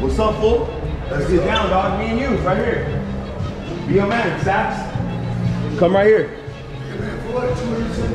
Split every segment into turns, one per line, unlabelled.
What's up, fool? Let's get down, dog. Me and you, right here. Be a man, Stax. Come right here.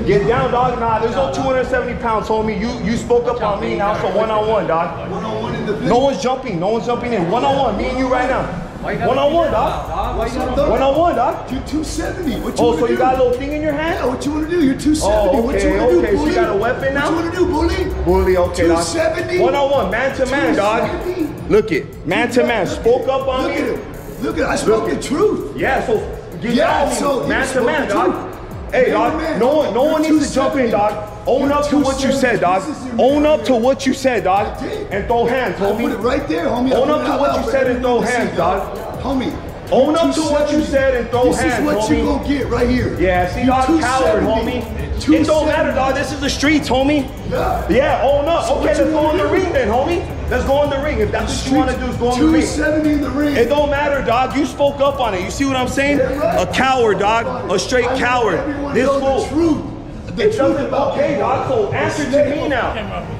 Get down, dog. Nah, there's no 270 pounds, homie. You you spoke up on me now, so one on one, dog.
One on one in the
No one's jumping. No one's jumping in. One on one. Me and you right now. One on one, dog.
What's up, dog?
One on one, dog.
You're 270. What you
Oh,
wanna
so you got a little thing in your
Yeah,
hand?
what you want to do? You're 270.
Oh,
What you
okay,
want to do,
okay. So you got a weapon now?
What you want to do, bully?
Bully, okay, dog.
270?
One on one, man to man, dog. Look it, man to man. Spoke up on
Look
me.
at him. Look at him. I spoke the truth.
Yeah, so get
Yeah,
down on me,
so
man to man, dog.
truth.
Hey,
Man
dog.
man.
No one, no one needs to jump in, dog. Own up to what you said, dog.
This is your
Own up to what you said, dog. And throw hands,
I put it
homie.
right there, homie.
Own up to what you said and throw hands, dog.
Homie.
Own up to what you said and throw
this
hands,
This is what
homie.
you gonna get right here.
Yeah, see,
You're
dog, coward, homie. It don't matter, dog. This is the streets, homie.
Yeah.
Yeah, own up.
So
okay, let's go in the ring then, homie. Let's go in the ring. If that's what you want to do, is go in the ring.
270 in the ring.
It don't matter, dog. You spoke up on it. You see what I'm saying?
Yeah, right.
A coward, dog. A straight
I
coward. This fool.
The truth. The
It
truth
doesn't.
about
Okay, dog. So answer to me now.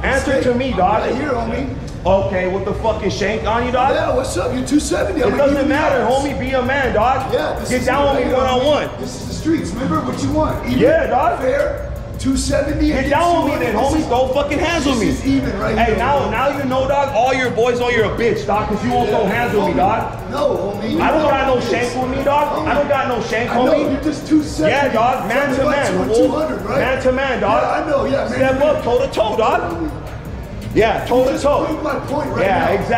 Answer to me, dog.
Right here, homie.
Okay, with the fucking shank on you, dog.
Yeah, what's up? You're 270.
It
I'm
doesn't matter, homie. Be a man, dog.
Yeah, this
Get
is
down
it
with me one on one.
This is the streets. Remember what you want. Even,
Yeah, dog.
Fair. 270.
Get down with me then, homie. Throw fucking hands with me.
This is even right
Hey,
here.
now,
homie.
now you know, dog. All your boys know you're a bitch, dog, because you won't throw hands with me, dog.
No, homie.
I don't got no shank with me, dog. I don't got no shank,
I know,
homie.
you're just 270.
Yeah, dog. Man to man.
200, right?
Man to man, dog.
Yeah, I know. Yeah, man
Step up, toe to toe, dog. Yeah, toe to toe.
prove my point right
Yeah,
now.
exactly.